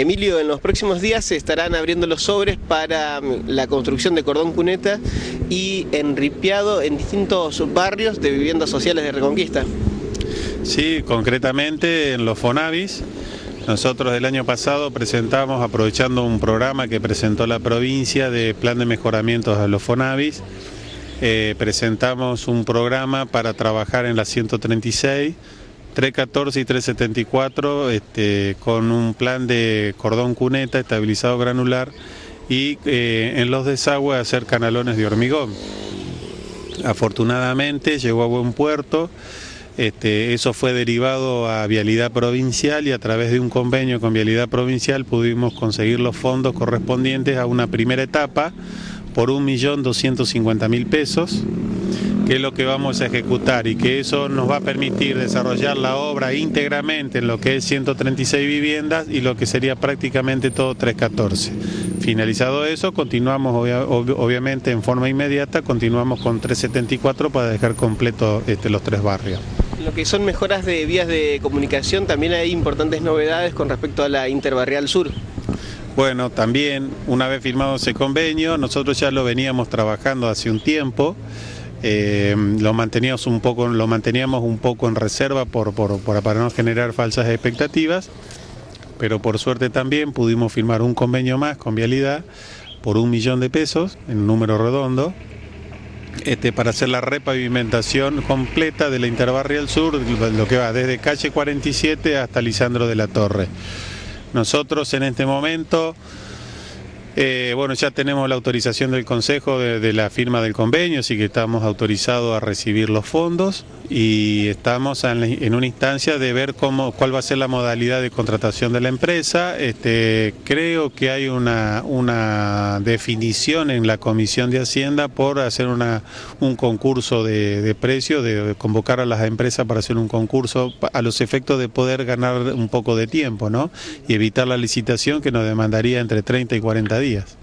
Emilio, en los próximos días se estarán abriendo los sobres para mm, la construcción de cordón cuneta y enripiado en distintos barrios de viviendas sociales de Reconquista. Sí, concretamente en los Fonavis. Nosotros el año pasado presentamos, aprovechando un programa que presentó la provincia de plan de mejoramientos a los Fonavis, eh, presentamos un programa para trabajar en la 136 314 y 374 este, con un plan de cordón cuneta estabilizado granular y eh, en los desagües hacer canalones de hormigón. Afortunadamente llegó a buen puerto, este, eso fue derivado a Vialidad Provincial y a través de un convenio con Vialidad Provincial pudimos conseguir los fondos correspondientes a una primera etapa por 1.250.000 pesos que es lo que vamos a ejecutar y que eso nos va a permitir desarrollar la obra íntegramente en lo que es 136 viviendas y lo que sería prácticamente todo 314. Finalizado eso, continuamos obviamente en forma inmediata, continuamos con 374 para dejar completo este, los tres barrios. Lo que son mejoras de vías de comunicación, también hay importantes novedades con respecto a la Interbarrial Sur. Bueno, también una vez firmado ese convenio, nosotros ya lo veníamos trabajando hace un tiempo. Eh, lo manteníamos un poco, lo manteníamos un poco en reserva por, para no generar falsas expectativas, pero por suerte también pudimos firmar un convenio más con Vialidad por un millón de pesos, en número redondo, este, para hacer la repavimentación completa de la Interbarrial Sur, lo que va desde calle 47 hasta Lisandro de la Torre. Nosotros en este momento eh, bueno, ya tenemos la autorización del Consejo de, la firma del convenio, así que estamos autorizados a recibir los fondos y estamos en, una instancia de ver cómo, cuál va a ser la modalidad de contratación de la empresa. Este, creo que hay una, una definición en la Comisión de Hacienda por hacer una, un concurso de, de precios, de convocar a las empresas para hacer un concurso a los efectos de poder ganar un poco de tiempo, ¿no? Y evitar la licitación que nos demandaría entre 30 y 40 días.